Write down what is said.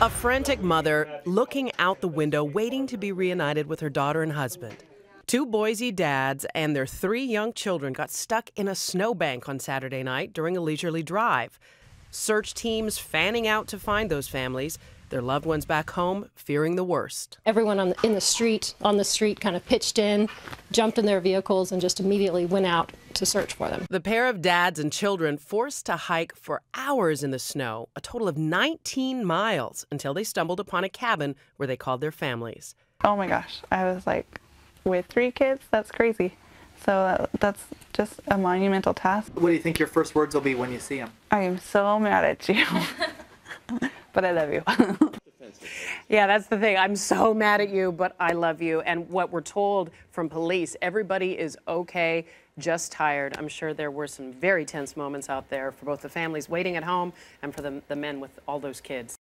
A frantic mother looking out the window, waiting to be reunited with her daughter and husband. Two Boise dads and their three young children got stuck in a snowbank on Saturday night during a leisurely drive. Search teams fanning out to find those families, their loved ones back home fearing the worst. Everyone on the, in the street, on the street, kind of pitched in, jumped in their vehicles, and just immediately went out to search for them. The pair of dads and children forced to hike for hours in the snow, a total of 19 miles, until they stumbled upon a cabin where they called their families. Oh my gosh, I was like, with three kids, that's crazy. So that, that's just a monumental task. What do you think your first words will be when you see him? I am so mad at you, but I love you. Yeah, that's the thing. I'm so mad at you, but I love you. And what we're told from police, everybody is okay, just tired. I'm sure there were some very tense moments out there for both the families waiting at home and for the, the men with all those kids.